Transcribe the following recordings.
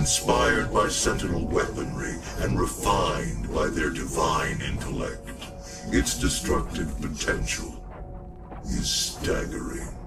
inspired by Sentinel weaponry and refined by their divine intellect. Its destructive potential is staggering.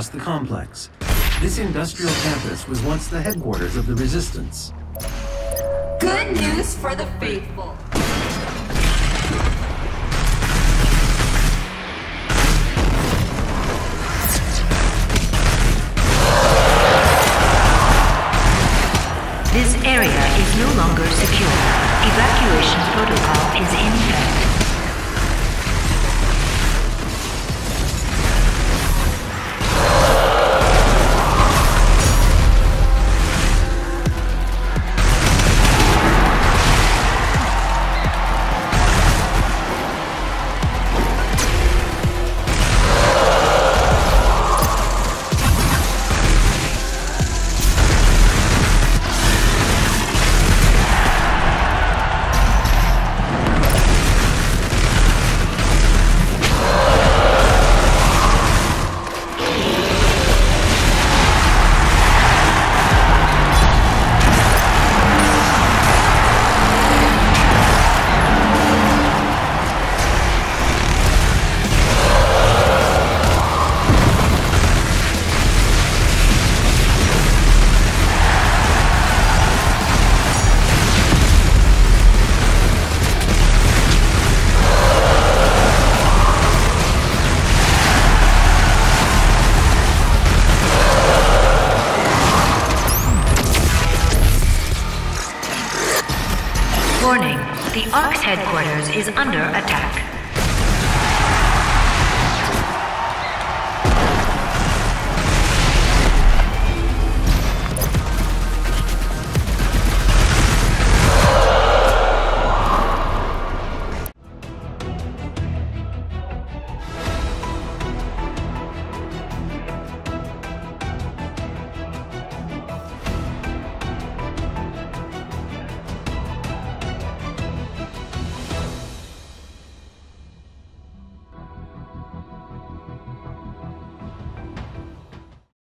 Across the complex. This industrial campus was once the headquarters of the Resistance. Good news for the faithful. This area is no longer secure. Evacuation protocol is in effect.